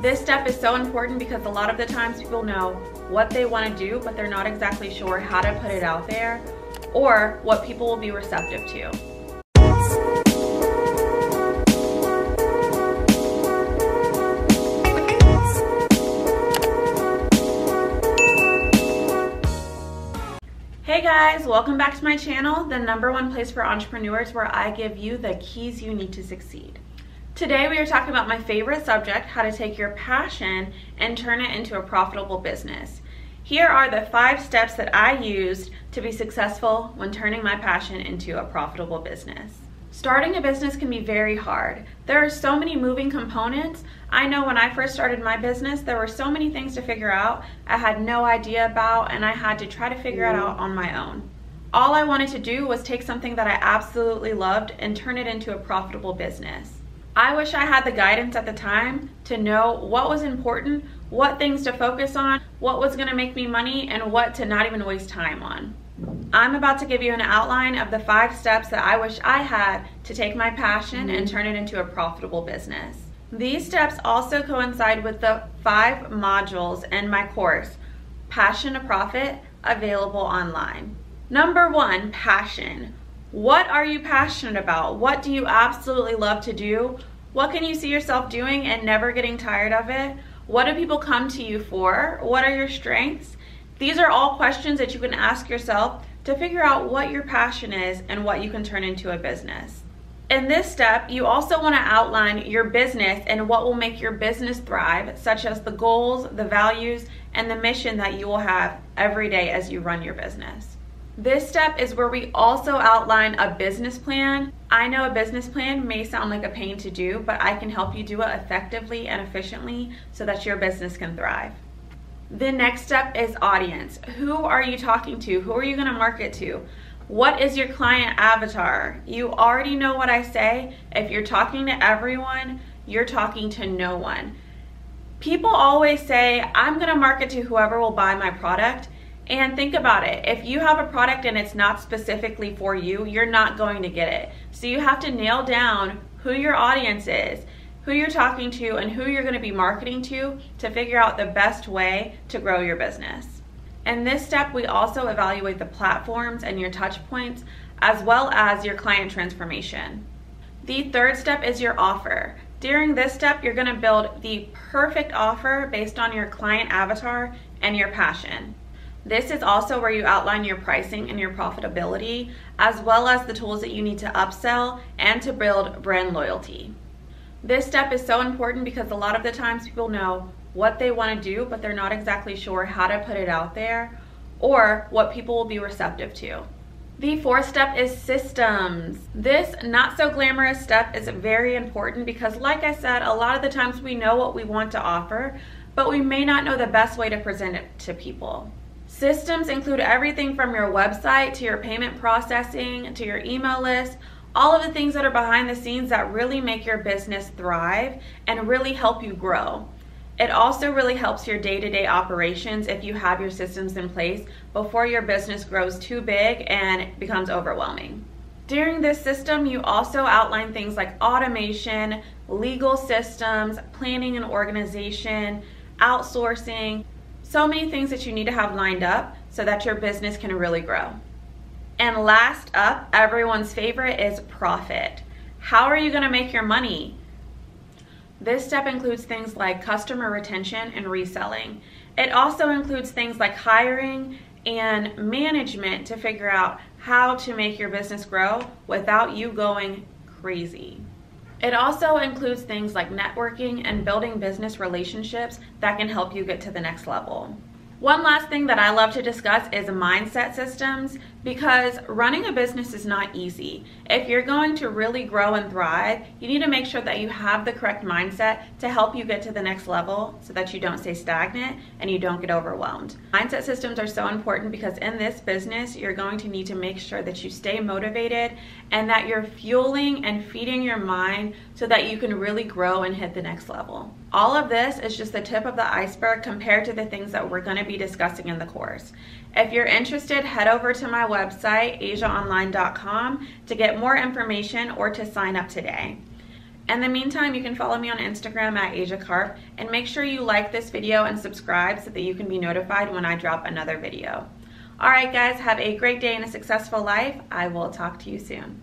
This step is so important because a lot of the times people know what they want to do, but they're not exactly sure how to put it out there or what people will be receptive to. Hey guys, welcome back to my channel, the number one place for entrepreneurs where I give you the keys you need to succeed. Today we are talking about my favorite subject, how to take your passion and turn it into a profitable business. Here are the five steps that I used to be successful when turning my passion into a profitable business. Starting a business can be very hard. There are so many moving components. I know when I first started my business, there were so many things to figure out I had no idea about and I had to try to figure it out on my own. All I wanted to do was take something that I absolutely loved and turn it into a profitable business. I wish I had the guidance at the time to know what was important, what things to focus on, what was gonna make me money, and what to not even waste time on. I'm about to give you an outline of the five steps that I wish I had to take my passion and turn it into a profitable business. These steps also coincide with the five modules in my course, Passion to Profit, available online. Number one, passion. What are you passionate about? What do you absolutely love to do? What can you see yourself doing and never getting tired of it? What do people come to you for? What are your strengths? These are all questions that you can ask yourself to figure out what your passion is and what you can turn into a business. In this step, you also want to outline your business and what will make your business thrive, such as the goals, the values, and the mission that you will have every day as you run your business. This step is where we also outline a business plan. I know a business plan may sound like a pain to do, but I can help you do it effectively and efficiently so that your business can thrive. The next step is audience. Who are you talking to? Who are you going to market to? What is your client avatar? You already know what I say. If you're talking to everyone, you're talking to no one. People always say, I'm going to market to whoever will buy my product. And think about it. If you have a product and it's not specifically for you, you're not going to get it. So you have to nail down who your audience is who you're talking to and who you're going to be marketing to to figure out the best way to grow your business. In this step, we also evaluate the platforms and your touch points as well as your client transformation. The third step is your offer. During this step, you're going to build the perfect offer based on your client avatar and your passion. This is also where you outline your pricing and your profitability, as well as the tools that you need to upsell and to build brand loyalty. This step is so important because a lot of the times people know what they want to do, but they're not exactly sure how to put it out there or what people will be receptive to. The fourth step is systems. This not so glamorous step is very important because like I said, a lot of the times we know what we want to offer, but we may not know the best way to present it to people. Systems include everything from your website to your payment processing to your email list, all of the things that are behind the scenes that really make your business thrive and really help you grow. It also really helps your day-to-day operations if you have your systems in place before your business grows too big and becomes overwhelming. During this system, you also outline things like automation, legal systems, planning and organization, outsourcing, so many things that you need to have lined up so that your business can really grow. And last up, everyone's favorite is profit. How are you gonna make your money? This step includes things like customer retention and reselling. It also includes things like hiring and management to figure out how to make your business grow without you going crazy. It also includes things like networking and building business relationships that can help you get to the next level. One last thing that I love to discuss is mindset systems because running a business is not easy. If you're going to really grow and thrive, you need to make sure that you have the correct mindset to help you get to the next level so that you don't stay stagnant and you don't get overwhelmed. Mindset systems are so important because in this business, you're going to need to make sure that you stay motivated and that you're fueling and feeding your mind so that you can really grow and hit the next level. All of this is just the tip of the iceberg compared to the things that we're going to be discussing in the course. If you're interested, head over to my website, ashiaonline.com, to get more information or to sign up today. In the meantime, you can follow me on Instagram at Ashia Carp and make sure you like this video and subscribe so that you can be notified when I drop another video. All right, guys, have a great day and a successful life. I will talk to you soon.